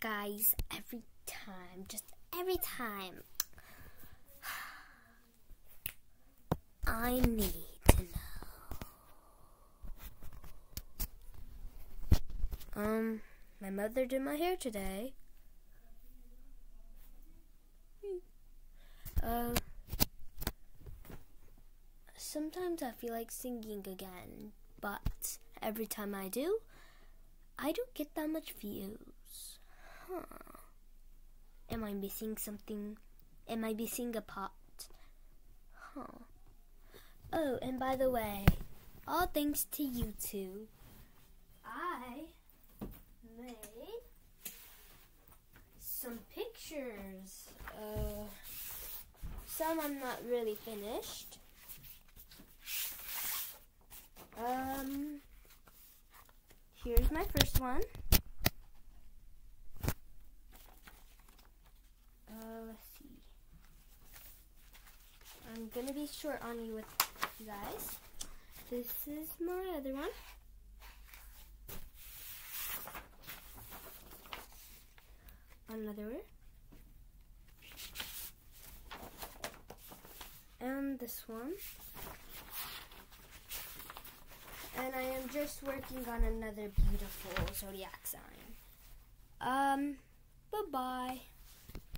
guys, every time, just every time. I need to know. Um, my mother did my hair today. Uh, sometimes I feel like singing again, but every time I do, I don't get that much views. Huh. Am I missing something? Am I missing a part? Huh. Oh, and by the way, all thanks to you two, I made some pictures. Uh, some I'm not really finished. Um, here's my first one. Gonna be short on you with you guys. This is my other one. Another one. And this one. And I am just working on another beautiful zodiac sign. Um, bye-bye.